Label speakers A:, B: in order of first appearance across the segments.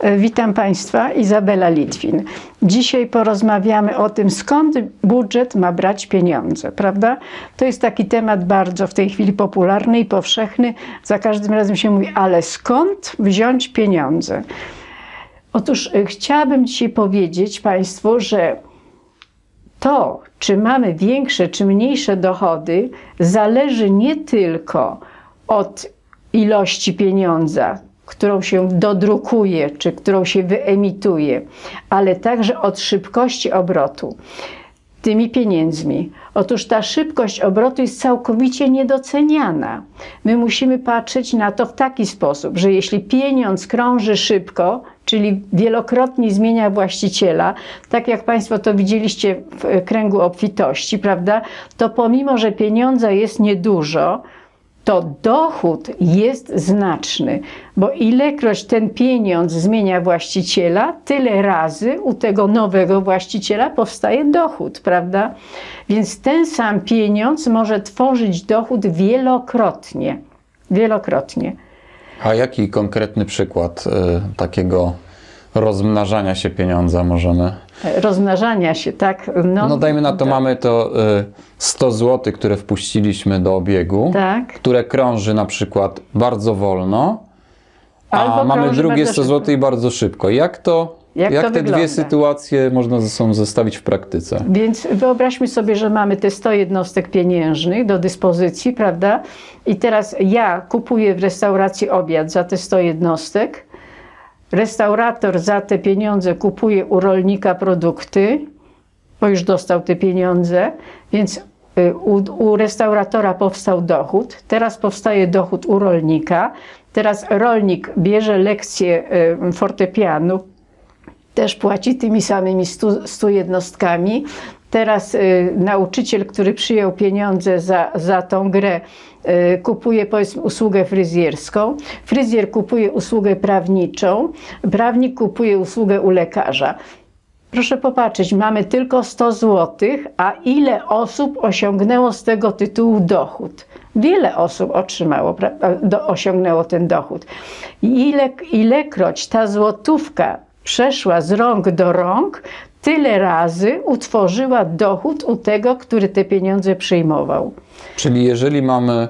A: E, Witam Państwa, Izabela Litwin. Dzisiaj porozmawiamy o tym, skąd budżet ma brać pieniądze, prawda? To jest taki temat bardzo w tej chwili popularny i powszechny. Za każdym razem się mówi, ale skąd wziąć pieniądze? Otóż e, chciałabym dzisiaj powiedzieć Państwu, że to, czy mamy większe czy mniejsze dochody, zależy nie tylko od ilości pieniądza, którą się dodrukuje, czy którą się wyemituje, ale także od szybkości obrotu tymi pieniędzmi. Otóż ta szybkość obrotu jest całkowicie niedoceniana. My musimy patrzeć na to w taki sposób, że jeśli pieniądz krąży szybko, czyli wielokrotnie zmienia właściciela, tak jak Państwo to widzieliście w kręgu obfitości, prawda, to pomimo, że pieniądza jest niedużo, to dochód jest znaczny, bo ilekroć ten pieniądz zmienia właściciela, tyle razy u tego nowego właściciela powstaje dochód, prawda? Więc ten sam pieniądz może tworzyć dochód wielokrotnie. Wielokrotnie.
B: A jaki konkretny przykład y, takiego rozmnażania się pieniądza możemy?
A: Rozmnażania się, tak?
B: No, dajmy na to,
A: tak.
B: mamy to y, 100 zł, które wpuściliśmy do obiegu,
A: Tak.
B: które krąży na przykład bardzo wolno, a
A: Albo
B: mamy
A: krąży
B: drugie
A: bardzo
B: 100 zł i bardzo szybko. Jak to,
A: Jak
B: jak te
A: wygląda?
B: dwie sytuacje można ze sobą zestawić w praktyce?
A: Więc wyobraźmy sobie, że mamy te 100 jednostek pieniężnych do dyspozycji, prawda? I teraz ja kupuję w restauracji obiad za te 100 jednostek. Restaurator za te pieniądze kupuje u rolnika produkty, bo już dostał te pieniądze, więc y, u, u restauratora powstał dochód. Teraz powstaje dochód u rolnika. Teraz rolnik bierze lekcję y, fortepianu, też płaci tymi samymi 100, 100 jednostkami. Teraz y, nauczyciel, który przyjął pieniądze za, za tą grę, y, kupuje powiedzmy usługę fryzjerską. Fryzjer kupuje usługę prawniczą. Prawnik kupuje usługę u lekarza. Proszę popatrzeć, mamy tylko 100 zł, a ile osób osiągnęło z tego tytułu dochód? Wiele osób otrzymało, do, osiągnęło ten dochód. Ile, ilekroć ta złotówka przeszła z rąk do rąk, tyle razy utworzyła dochód u tego, który te pieniądze przyjmował.
B: Czyli jeżeli mamy,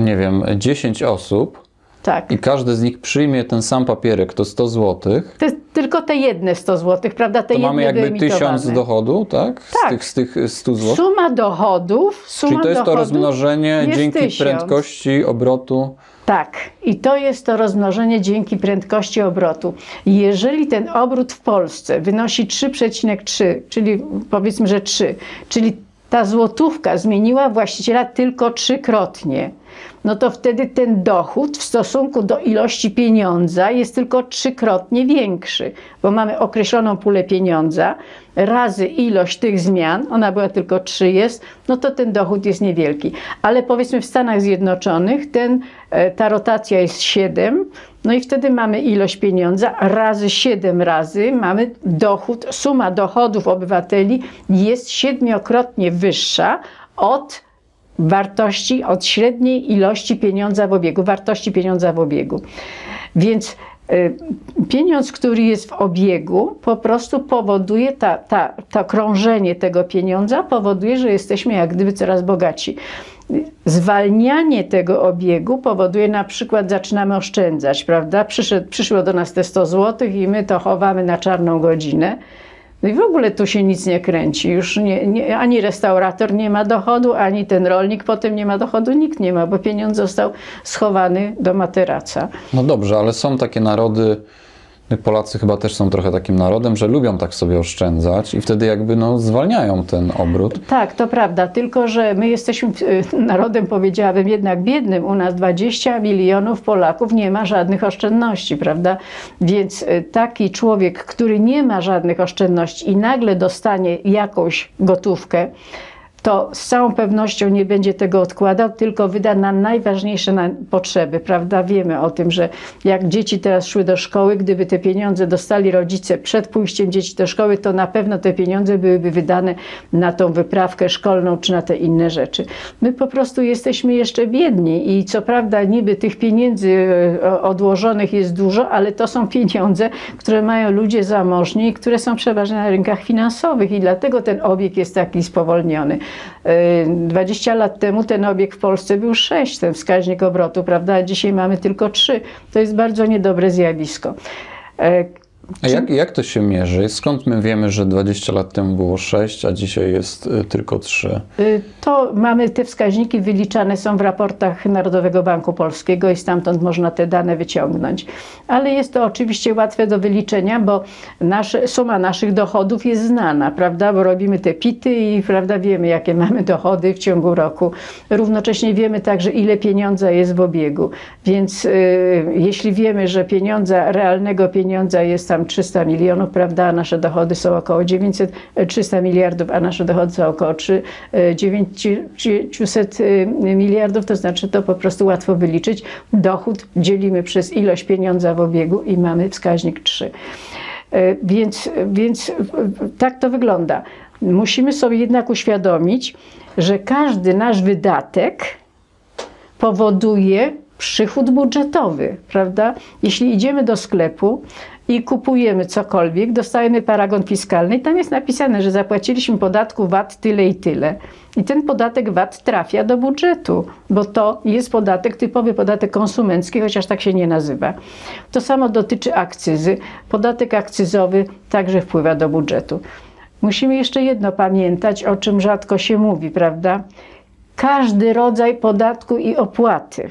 B: nie wiem, 10 osób
A: Tak.
B: i każdy z nich przyjmie ten sam papierek, to 100 zł,
A: To jest tylko te jedne 100 zł, prawda? Te
B: to mamy jakby
A: wyemitowane.
B: 1000 dochodu, tak? Z,
A: Tak.
B: tych, z tych 100 zł.
A: Suma dochodów, suma
B: Czyli to jest to rozmnożenie dzięki
A: 1000.
B: prędkości obrotu.
A: Tak, i to jest to rozmnożenie dzięki prędkości obrotu. Jeżeli ten obrót w Polsce wynosi 3,3, czyli powiedzmy, że 3, czyli ta złotówka zmieniła właściciela tylko trzykrotnie, no to wtedy ten dochód w stosunku do ilości pieniądza jest tylko trzykrotnie większy, bo mamy określoną pulę pieniądza razy ilość tych zmian, ona była tylko 3 jest, no to ten dochód jest niewielki. Ale powiedzmy w Stanach Zjednoczonych ten, e, ta rotacja jest 7, no i wtedy mamy ilość pieniądza razy 7 razy mamy dochód, suma dochodów obywateli jest siedmiokrotnie wyższa od wartości, od średniej ilości pieniądza w obiegu, wartości pieniądza w obiegu. Więc y, pieniądz, który jest w obiegu, po prostu powoduje, ta, ta, to krążenie tego pieniądza powoduje, że jesteśmy jak gdyby coraz bogaci. Zwalnianie tego obiegu powoduje na przykład, zaczynamy oszczędzać, prawda? Przyszedł, przyszło do nas te 100 zł i my to chowamy na czarną godzinę. No i w ogóle tu się nic nie kręci. Już nie, nie, ani restaurator nie ma dochodu, ani ten rolnik potem nie ma dochodu, nikt nie ma, bo pieniądz został schowany do materaca.
B: No dobrze, ale są takie narody, Polacy chyba też są trochę takim narodem, że lubią tak sobie oszczędzać i wtedy jakby no, zwalniają ten obrót.
A: Tak, to prawda, tylko że my jesteśmy y, narodem, powiedziałabym, jednak biednym. U nas 20 milionów Polaków nie ma żadnych oszczędności, prawda? Więc y, taki człowiek, który nie ma żadnych oszczędności i nagle dostanie jakąś gotówkę, to z całą pewnością nie będzie tego odkładał, tylko wyda na najważniejsze na potrzeby, prawda? Wiemy o tym, że jak dzieci teraz szły do szkoły, gdyby te pieniądze dostali rodzice przed pójściem dzieci do szkoły, to na pewno te pieniądze byłyby wydane na tą wyprawkę szkolną czy na te inne rzeczy. My po prostu jesteśmy jeszcze biedni i co prawda niby tych pieniędzy e, odłożonych jest dużo, ale to są pieniądze, które mają ludzie zamożni, które są przeważnie na rynkach finansowych i dlatego ten obieg jest taki spowolniony. 20 lat temu ten obieg w Polsce był 6, ten wskaźnik obrotu, prawda? A dzisiaj mamy tylko 3. To jest bardzo niedobre zjawisko.
B: A jak, jak to się mierzy? Skąd my wiemy, że 20 lat temu było 6, a dzisiaj jest y, tylko 3?
A: Y, to mamy te wskaźniki wyliczane są w raportach Narodowego Banku Polskiego i stamtąd można te dane wyciągnąć. Ale jest to oczywiście łatwe do wyliczenia, bo nasze, suma naszych dochodów jest znana, prawda? Bo robimy te pity i prawda, wiemy, jakie mamy dochody w ciągu roku. Równocześnie wiemy także, ile pieniądza jest w obiegu. Więc y, jeśli wiemy, że pieniądza, realnego pieniądza jest tam 300 milionów, prawda, a nasze dochody są około 900, 300 miliardów, a nasze dochody są około 3, 900 y, miliardów, to znaczy to po prostu łatwo wyliczyć. Dochód dzielimy przez ilość pieniądza w obiegu i mamy wskaźnik 3. Y, więc, więc tak to wygląda. Musimy sobie jednak uświadomić, że każdy nasz wydatek powoduje przychód budżetowy, prawda? Jeśli idziemy do sklepu i kupujemy cokolwiek, dostajemy paragon fiskalny i tam jest napisane, że zapłaciliśmy podatku VAT tyle i tyle. I ten podatek VAT trafia do budżetu, bo to jest podatek, typowy podatek konsumencki, chociaż tak się nie nazywa. To samo dotyczy akcyzy. Podatek akcyzowy także wpływa do budżetu. Musimy jeszcze jedno pamiętać, o czym rzadko się mówi, prawda? Każdy rodzaj podatku i opłaty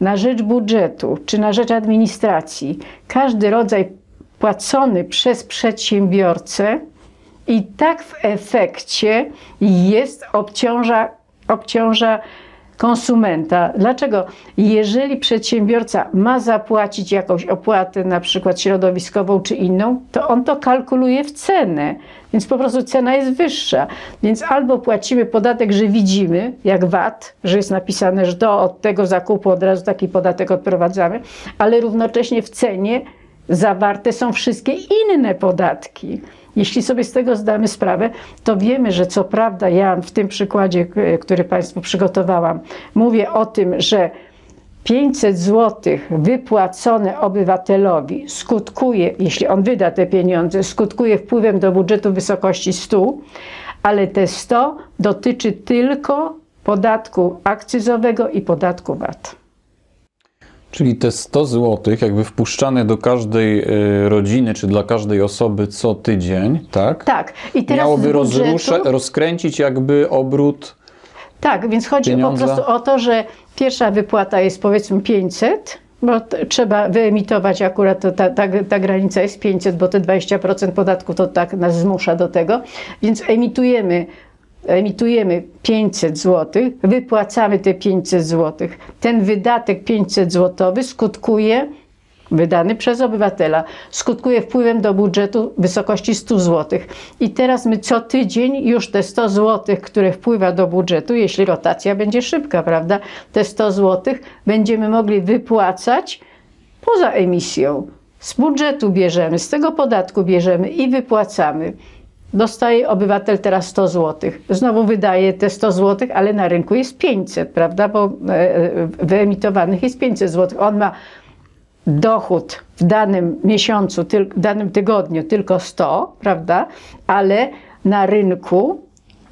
A: na rzecz budżetu czy na rzecz administracji, każdy rodzaj płacony przez przedsiębiorcę i tak w efekcie jest obciąża, obciąża konsumenta. Dlaczego? Jeżeli przedsiębiorca ma zapłacić jakąś opłatę, na przykład środowiskową czy inną, to on to kalkuluje w cenę, więc po prostu cena jest wyższa. Więc albo płacimy podatek, że widzimy, jak VAT, że jest napisane, że do od tego zakupu od razu taki podatek odprowadzamy, ale równocześnie w cenie zawarte są wszystkie inne podatki. Jeśli sobie z tego zdamy sprawę, to wiemy, że co prawda ja w tym przykładzie, który Państwu przygotowałam, mówię o tym, że 500 zł wypłacone obywatelowi skutkuje, jeśli on wyda te pieniądze, skutkuje wpływem do budżetu w wysokości 100, ale te 100 dotyczy tylko podatku akcyzowego i podatku VAT.
B: Czyli te 100 zł, jakby wpuszczane do każdej y, rodziny, czy dla każdej osoby co tydzień, tak?
A: Tak.
B: I teraz Miałoby budżetu... rozkręcić jakby obrót.
A: Tak, więc chodzi pieniądza. po prostu o to, że pierwsza wypłata jest powiedzmy 500, bo trzeba wyemitować akurat, to ta, ta, ta, granica jest 500, bo te 20% podatku to tak nas zmusza do tego, więc emitujemy emitujemy 500 zł, wypłacamy te 500 zł. Ten wydatek 500 zł skutkuje, wydany przez obywatela, skutkuje wpływem do budżetu wysokości 100 zł. I teraz my co tydzień już te 100 zł, które wpływa do budżetu, jeśli rotacja będzie szybka, prawda, te 100 zł będziemy mogli wypłacać poza emisją. Z budżetu bierzemy, z tego podatku bierzemy i wypłacamy. Dostaje obywatel teraz 100 zł. Znowu wydaje te 100 zł, ale na rynku jest 500, prawda? Bo e, e, wyemitowanych jest 500 zł. On ma dochód w danym miesiącu, w danym tygodniu tylko 100, prawda? Ale na rynku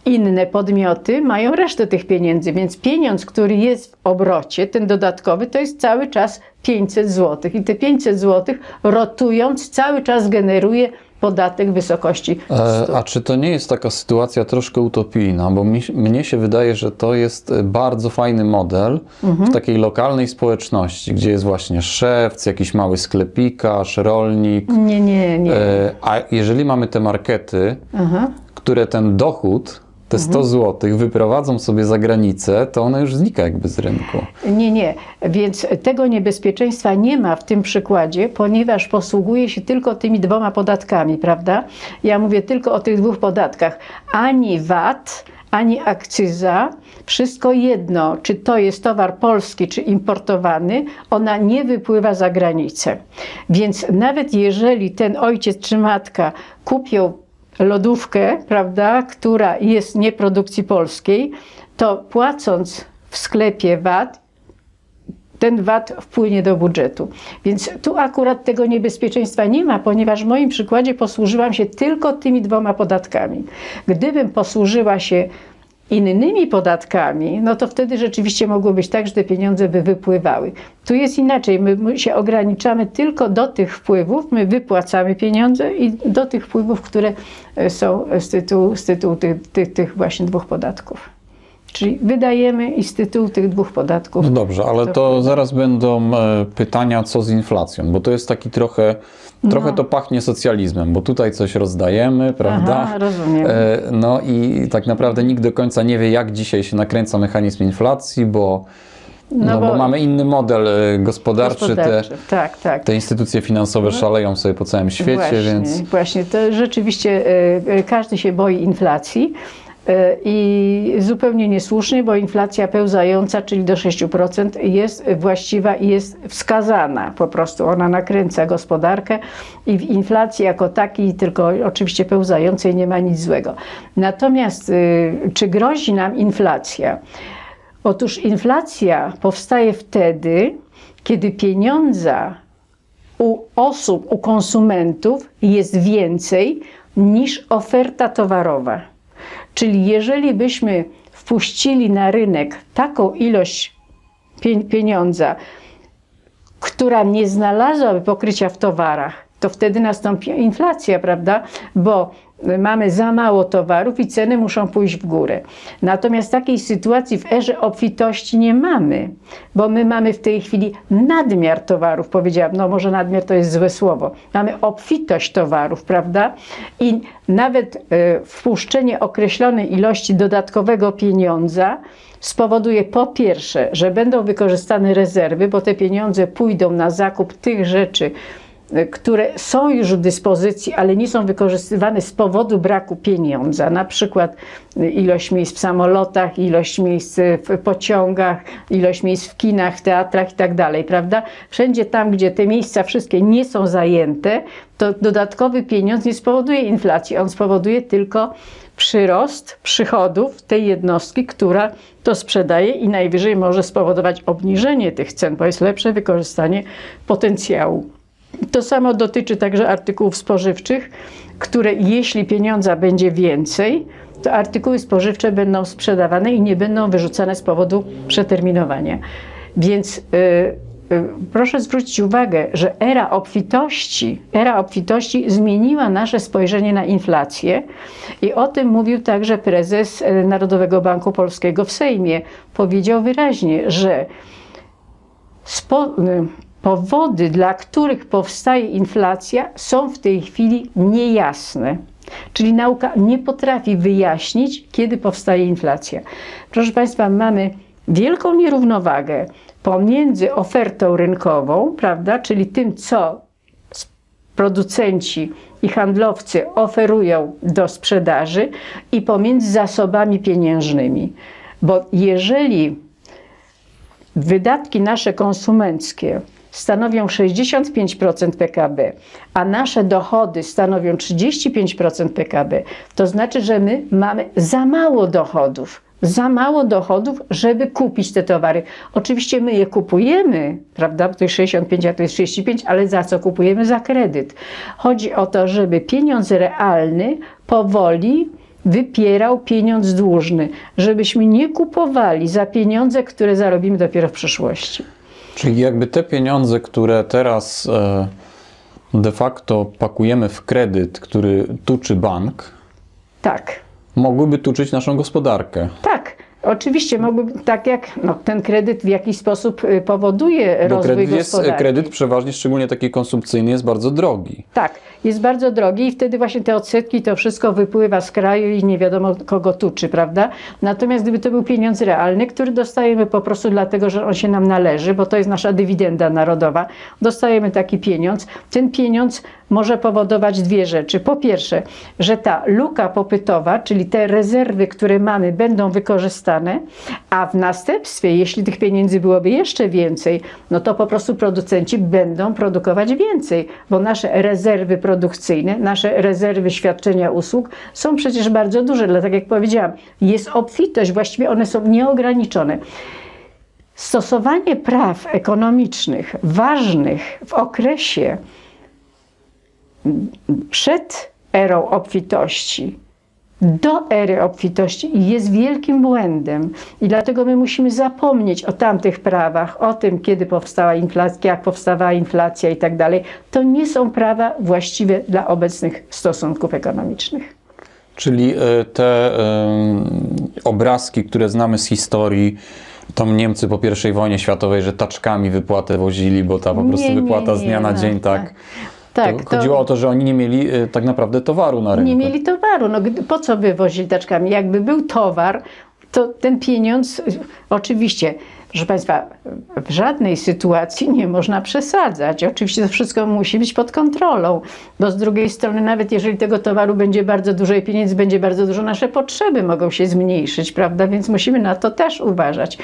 A: inne podmioty mają resztę tych pieniędzy, więc pieniądz, który jest w obrocie, ten dodatkowy, to jest cały czas 500 zł. I te 500 zł rotując cały czas generuje podatek w wysokości 100.
B: E, a czy to nie jest taka sytuacja troszkę utopijna? Bo mi, mnie się wydaje, że to jest e, bardzo fajny model mhm. w takiej lokalnej społeczności, gdzie jest właśnie szewc, jakiś mały sklepikarz, rolnik.
A: Nie, nie, nie. E,
B: a jeżeli mamy te markety, Aha. które ten dochód te 100 mhm. zł wyprowadzą sobie za granicę, to ona już znika jakby z rynku.
A: Nie, nie. Więc tego niebezpieczeństwa nie ma w tym przykładzie, ponieważ posługuje się tylko tymi dwoma podatkami, prawda? Ja mówię tylko o tych dwóch podatkach. Ani VAT, ani akcyza, wszystko jedno, czy to jest towar polski, czy importowany, ona nie wypływa za granicę. Więc nawet jeżeli ten ojciec czy matka kupią lodówkę, prawda, która jest nieprodukcji polskiej, to płacąc w sklepie VAT, ten VAT wpłynie do budżetu. Więc tu akurat tego niebezpieczeństwa nie ma, ponieważ w moim przykładzie posłużyłam się tylko tymi dwoma podatkami. Gdybym posłużyła się innymi podatkami, no to wtedy rzeczywiście mogło być tak, że te pieniądze by wypływały. Tu jest inaczej, my się ograniczamy tylko do tych wpływów, my wypłacamy pieniądze i do tych wpływów, które e, są z tytułu, z tytułu tych, tych, tych właśnie dwóch podatków. Czyli wydajemy i z tytułu tych dwóch podatków.
B: No dobrze, ale to zaraz będą e, pytania, co z inflacją, bo to jest taki trochę, trochę
A: No.
B: to pachnie socjalizmem, bo tutaj coś rozdajemy, prawda?
A: Aha, rozumiem.
B: E, No i tak naprawdę nikt do końca nie wie, jak dzisiaj się nakręca mechanizm inflacji, bo, no, bo,
A: bo-
B: mamy inny model e, gospodarczy. Te,
A: Tak, tak.
B: te instytucje finansowe szaleją sobie po całym świecie,
A: właśnie,
B: więc
A: Właśnie, to rzeczywiście każdy się boi inflacji. E, I zupełnie niesłusznie, bo inflacja pełzająca, czyli do 6%, jest właściwa i jest wskazana. Po prostu ona nakręca gospodarkę i w inflacji jako takiej, tylko oczywiście pełzającej, nie ma nic złego. Natomiast y, czy grozi nam inflacja? Otóż inflacja powstaje wtedy, kiedy pieniądza u osób, u konsumentów jest więcej niż oferta towarowa. Czyli jeżeli byśmy wpuścili na rynek taką ilość pie- pieniądza, która nie znalazłaby pokrycia w towarach, to wtedy nastąpi inflacja, prawda? Bo mamy za mało towarów i ceny muszą pójść w górę. Natomiast takiej sytuacji w erze obfitości nie mamy, bo my mamy w tej chwili nadmiar towarów, powiedziałam, no może nadmiar to jest złe słowo. Mamy obfitość towarów, prawda? I nawet e, wpuszczenie określonej ilości dodatkowego pieniądza spowoduje po pierwsze, że będą wykorzystane rezerwy, bo te pieniądze pójdą na zakup tych rzeczy, y, które są już w dyspozycji, ale nie są wykorzystywane z powodu braku pieniądza, na przykład y, ilość miejsc w samolotach, ilość miejsc w pociągach, ilość miejsc w kinach, teatrach i tak dalej, prawda? Wszędzie tam, gdzie te miejsca wszystkie nie są zajęte, to dodatkowy pieniądz nie spowoduje inflacji, on spowoduje tylko przyrost przychodów tej jednostki, która to sprzedaje i najwyżej może spowodować obniżenie tych cen, bo jest lepsze wykorzystanie potencjału. To samo dotyczy także artykułów spożywczych, które jeśli pieniądza będzie więcej, to artykuły spożywcze będą sprzedawane i nie będą wyrzucane z powodu przeterminowania. Więc y, y, proszę zwrócić uwagę, że era obfitości, era obfitości zmieniła nasze spojrzenie na inflację i o tym mówił także prezes y, Narodowego Banku Polskiego w Sejmie. Powiedział wyraźnie, że spo, y, powody, dla których powstaje inflacja, są w tej chwili niejasne. Czyli nauka nie potrafi wyjaśnić, kiedy powstaje inflacja. Proszę Państwa, mamy wielką nierównowagę pomiędzy ofertą rynkową, prawda, czyli tym, co producenci i handlowcy oferują do sprzedaży, i pomiędzy zasobami pieniężnymi. Bo jeżeli wydatki nasze konsumenckie stanowią 65% PKB, a nasze dochody stanowią 35% PKB, to znaczy, że my mamy za mało dochodów. Za mało dochodów, żeby kupić te towary. Oczywiście my je kupujemy, prawda? To jest 65, a to jest 35, ale za co kupujemy? Za kredyt. Chodzi o to, żeby pieniądz realny powoli wypierał pieniądz dłużny, żebyśmy nie kupowali za pieniądze, które zarobimy dopiero w przyszłości.
B: Czyli jakby te pieniądze, które teraz e, de facto pakujemy w kredyt, który tuczy bank,
A: Tak.
B: mogłyby tuczyć naszą gospodarkę.
A: Tak, oczywiście mogłyby, tak jak no, ten kredyt w jakiś sposób y, powoduje
B: Bo
A: rozwój
B: kredyt, jest,
A: gospodarki.
B: kredyt przeważnie, szczególnie taki konsumpcyjny, jest bardzo drogi.
A: Tak, jest bardzo drogi i wtedy właśnie te odsetki, to wszystko wypływa z kraju i nie wiadomo kogo tuczy, prawda? Natomiast gdyby to był pieniądz realny, który dostajemy po prostu dlatego, że on się nam należy, bo to jest nasza dywidenda narodowa, dostajemy taki pieniądz, ten pieniądz może powodować dwie rzeczy. Po pierwsze, że ta luka popytowa, czyli te rezerwy, które mamy, będą wykorzystane, a w następstwie, jeśli tych pieniędzy byłoby jeszcze więcej, no to po prostu producenci będą produkować więcej, bo nasze rezerwy produkcyjne, nasze rezerwy świadczenia usług są przecież bardzo duże. Dlatego, tak jak powiedziałam, jest obfitość, właściwie one są nieograniczone. Stosowanie praw ekonomicznych ważnych w okresie przed erą obfitości do ery obfitości jest wielkim błędem. I dlatego my musimy zapomnieć o tamtych prawach, o tym, kiedy powstała inflacja, jak powstawała inflacja i tak dalej. To nie są prawa właściwe dla obecnych stosunków ekonomicznych.
B: Czyli e, te obrazki, które znamy z historii, to Niemcy po I wojnie światowej, że taczkami wypłatę wozili, bo ta po prostu nie, wypłata nie, nie, z dnia na dzień, tak. tak. Tak, to chodziło to... o to, że oni nie mieli y, tak naprawdę towaru na rynku.
A: Nie mieli towaru. No, po co by wozili taczkami? Jakby był towar, to ten pieniądz, oczywiście Proszę Państwa, w żadnej sytuacji nie można przesadzać. Oczywiście to wszystko musi być pod kontrolą, bo z drugiej strony, nawet jeżeli tego towaru będzie bardzo dużo i pieniędzy będzie bardzo dużo, nasze potrzeby mogą się zmniejszyć, prawda? Więc musimy na to też uważać.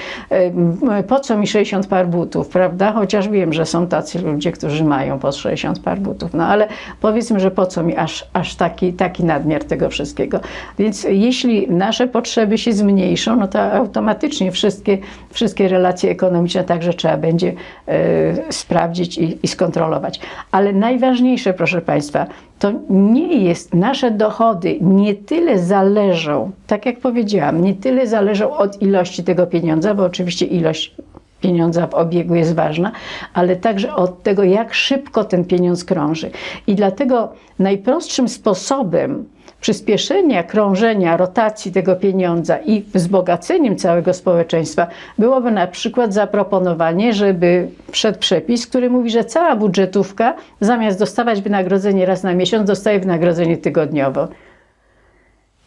A: Po co mi 60 par butów, prawda? Chociaż wiem, że są tacy ludzie, którzy mają po 60 par butów, no ale powiedzmy, że po co mi aż, aż taki, taki nadmiar tego wszystkiego. Więc jeśli nasze potrzeby się zmniejszą, no to automatycznie wszystkie, wszystkie relacje ekonomiczne także trzeba będzie e, sprawdzić i, i skontrolować. Ale najważniejsze, proszę Państwa, to nie jest, nasze dochody nie tyle zależą, tak jak powiedziałam, nie tyle zależą od ilości tego pieniądza, bo oczywiście ilość pieniądza w obiegu jest ważna, ale także od tego, jak szybko ten pieniądz krąży. I dlatego najprostszym sposobem, przyspieszenia krążenia, rotacji tego pieniądza i wzbogaceniem całego społeczeństwa byłoby na przykład zaproponowanie, żeby wszedł przepis, który mówi, że cała budżetówka zamiast dostawać wynagrodzenie raz na miesiąc, dostaje wynagrodzenie tygodniowo.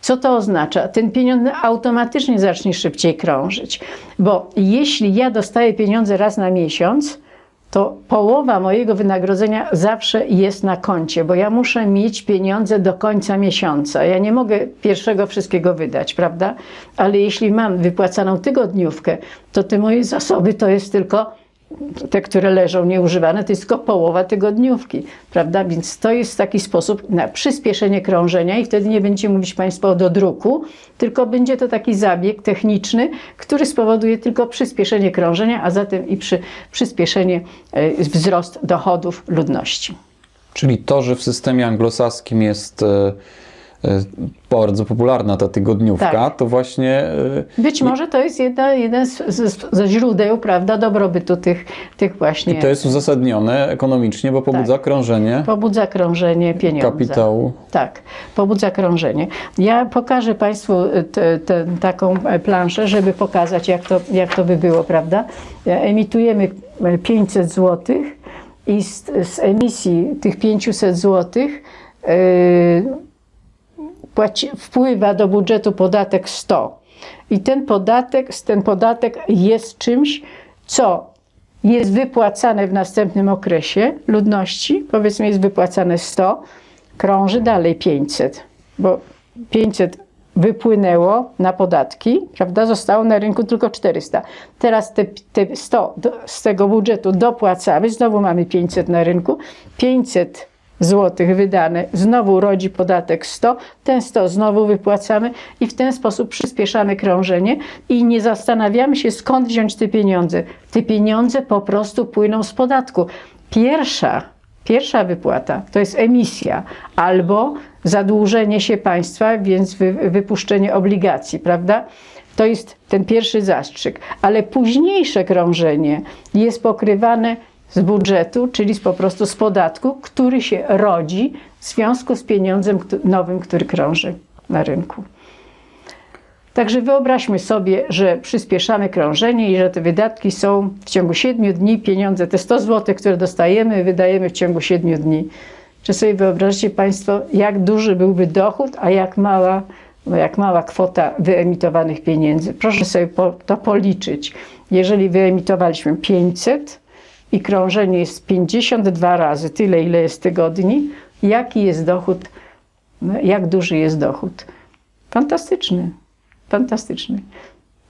A: Co to oznacza? Ten pieniądz automatycznie zacznie szybciej krążyć, bo jeśli ja dostaję pieniądze raz na miesiąc, to połowa mojego wynagrodzenia zawsze jest na koncie, bo ja muszę mieć pieniądze do końca miesiąca. Ja nie mogę pierwszego wszystkiego wydać, prawda? Ale jeśli mam wypłacaną tygodniówkę, to te moje zasoby to jest tylko te, które leżą nieużywane, to jest tylko połowa tygodniówki, prawda? Więc to jest taki sposób na przyspieszenie krążenia i wtedy nie będzie mówić Państwo do druku, tylko będzie to taki zabieg techniczny, który spowoduje tylko przyspieszenie krążenia, a zatem i przy, przyspieszenie, e, wzrost dochodów ludności.
B: Czyli to, że w systemie anglosaskim jest E, bardzo popularna ta tygodniówka, tak. to właśnie...
A: E, Być może to jest jedna, jeden z, z, ze źródeł, prawda, dobrobytu tych, tych właśnie...
B: I to jest uzasadnione ekonomicznie, bo pobudza tak. krążenie...
A: Pobudza krążenie pieniądza.
B: Kapitału.
A: Tak, pobudza krążenie. Ja pokażę Państwu te, te, taką planszę, żeby pokazać, jak to, jak to by było, prawda. Emitujemy 500 zł i z, z emisji tych 500 zł yy, płaci, wpływa do budżetu podatek 100. I ten podatek, ten podatek jest czymś, co jest wypłacane w następnym okresie ludności, powiedzmy jest wypłacane 100, krąży dalej 500, bo 500 wypłynęło na podatki, prawda? Zostało na rynku tylko 400. Teraz te, te 100 do, z tego budżetu dopłacamy, znowu mamy 500 na rynku. 500 złotych wydane, znowu rodzi podatek 100, ten 100 znowu wypłacamy i w ten sposób przyspieszamy krążenie i nie zastanawiamy się skąd wziąć te pieniądze. Te pieniądze po prostu płyną z podatku. Pierwsza, pierwsza wypłata to jest emisja albo zadłużenie się państwa, więc wy, wypuszczenie obligacji, prawda? To jest ten pierwszy zastrzyk, ale późniejsze krążenie jest pokrywane z budżetu, czyli z, po prostu z podatku, który się rodzi w związku z pieniądzem nowym, który krąży na rynku. Także wyobraźmy sobie, że przyspieszamy krążenie i że te wydatki są w ciągu 7 dni, pieniądze, te 100 zł, które dostajemy, wydajemy w ciągu 7 dni. Czy sobie wyobraźcie Państwo, jak duży byłby dochód, a jak mała, no jak mała kwota wyemitowanych pieniędzy? Proszę sobie to policzyć. Jeżeli wyemitowaliśmy 500, i krążenie jest 52 razy tyle, ile jest tygodni, jaki jest dochód, no, jak duży jest dochód. Fantastyczny, fantastyczny.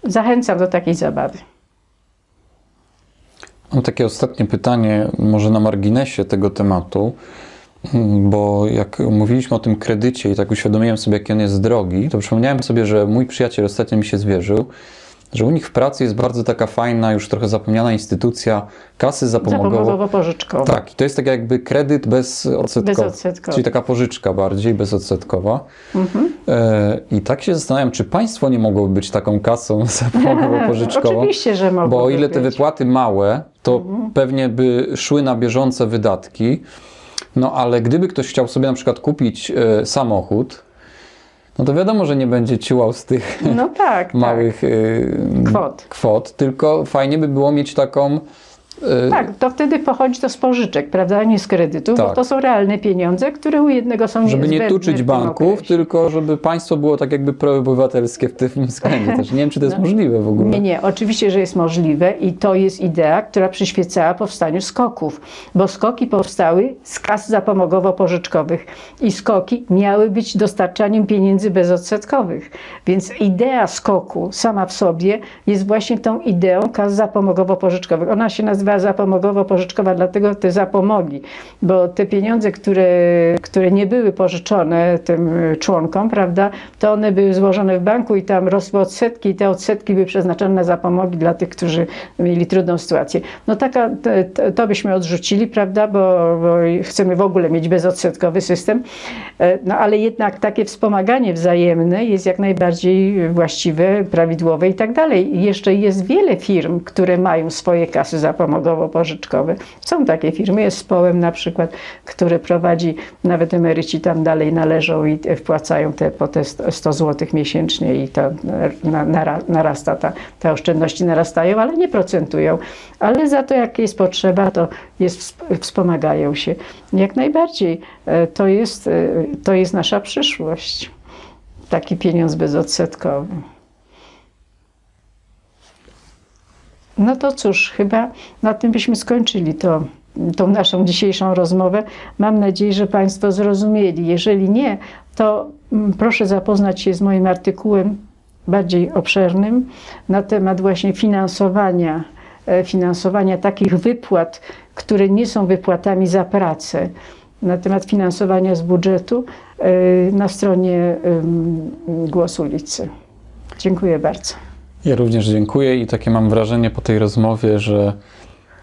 A: Zachęcam do takiej zabawy.
B: Mam takie ostatnie pytanie, może na marginesie tego tematu, bo jak mówiliśmy o tym kredycie i tak uświadomiłem sobie, jaki on jest drogi, to przypomniałem sobie, że mój przyjaciel ostatnio mi się zwierzył, że u nich w pracy jest bardzo taka fajna, już trochę zapomniana instytucja kasy zapomogowo
A: Zapomogowo-pożyczkowa.
B: Tak, i to jest tak jakby kredyt bezodsetkowy,
A: Bezodsetkowy.
B: czyli taka pożyczka bardziej bezodsetkowa. E, I tak się zastanawiam, czy państwo nie mogłoby być taką kasą zapomogowo-pożyczkową?
A: Oczywiście, że mogłoby
B: Bo o ile te
A: być.
B: wypłaty małe, to
A: Mhm.
B: pewnie by szły na bieżące wydatki, no ale gdyby ktoś chciał sobie na przykład kupić e, samochód, no to wiadomo, że nie będzie ciłał z tych
A: No tak,
B: małych e,
A: Kwot.
B: kwot, tylko fajnie by było mieć taką
A: tak. Tak, to wtedy pochodzi to z pożyczek, prawda, a nie z kredytu, bo
B: Tak.
A: to są realne pieniądze, które u jednego są
B: Żeby nie tuczyć banków,
A: okresie.
B: tylko żeby państwo było tak jakby proobywatelskie w tym względzie też. Nie wiem, czy to jest możliwe w ogóle.
A: No. Nie, nie, oczywiście, że jest możliwe i to jest idea, która przyświecała powstaniu skoków, bo skoki powstały z kas zapomogowo-pożyczkowych i skoki miały być dostarczaniem pieniędzy bezodsetkowych. Więc idea skoku sama w sobie jest właśnie tą ideą kas zapomogowo-pożyczkowych. Ona się nazywa zapomogowo-pożyczkowa, dlatego te zapomogi, bo te pieniądze, które, które nie były pożyczone tym członkom, prawda, to one były złożone w banku i tam rosły odsetki i te odsetki były przeznaczone na zapomogi dla tych, którzy mieli trudną sytuację. No taka, to, byśmy odrzucili, prawda, bo, bo chcemy w ogóle mieć bezodsetkowy system, E, no ale jednak takie wspomaganie wzajemne jest jak najbardziej właściwe, prawidłowe i tak dalej. Jeszcze jest wiele firm, które mają swoje kasy zapomogowo-pożyczkowe. Są takie firmy, jest Społem na przykład, które prowadzi, nawet emeryci tam dalej należą i wpłacają te po te 100 zł miesięcznie i to na, na, narasta, ta, te oszczędności narastają, ale nie procentują. Ale za to jak jest potrzeba, to jest, wspomagają się. Jak najbardziej e, to jest, e, to jest nasza przyszłość. Taki pieniądz bezodsetkowy. No to cóż, chyba na tym byśmy skończyli to, tą naszą dzisiejszą rozmowę. Mam nadzieję, że Państwo zrozumieli. Jeżeli nie, to mm, proszę zapoznać się z moim artykułem bardziej obszernym na temat właśnie finansowania, e, finansowania takich wypłat, które nie są wypłatami za pracę, na temat finansowania z budżetu e, na stronie Głos Ulicy. Dziękuję bardzo.
B: Ja również dziękuję i takie mam wrażenie po tej rozmowie, że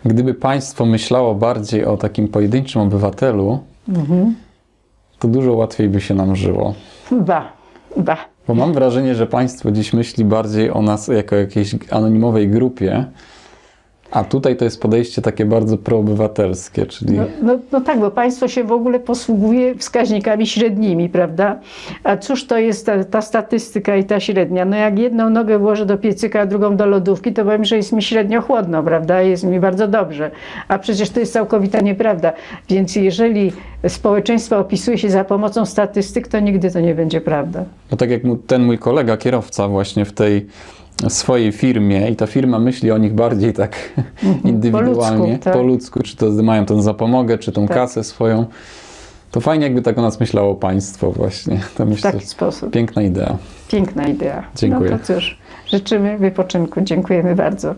B: gdyby państwo myślało bardziej o takim pojedynczym obywatelu, to dużo łatwiej by się nam żyło.
A: Ba, ba.
B: Bo mam wrażenie, że państwo dziś myśli bardziej o nas jako jakiejś anonimowej grupie, a tutaj to jest podejście takie bardzo proobywatelskie, czyli
A: No, no, no tak, bo państwo się w ogóle posługuje wskaźnikami średnimi, prawda? A cóż to jest ta, ta statystyka i ta średnia? No jak jedną nogę włożę do piecyka, a drugą do lodówki, to powiem, że jest mi średnio chłodno, prawda? Jest mi bardzo dobrze. A przecież to jest całkowita nieprawda. Więc jeżeli społeczeństwo opisuje się za pomocą statystyk, to nigdy to nie będzie prawda.
B: No tak jak ten mój kolega, kierowca właśnie w tej swojej firmie i ta firma myśli o nich bardziej tak indywidualnie,
A: tak.
B: po ludzku, czy to mają tę zapomogę, czy tą
A: Tak.
B: kasę swoją. To fajnie jakby tak o nas myślało państwo właśnie. To
A: W
B: myślę,
A: taki sposób.
B: piękna idea.
A: Piękna idea.
B: Dziękuję.
A: No to cóż, życzymy wypoczynku. Dziękujemy bardzo.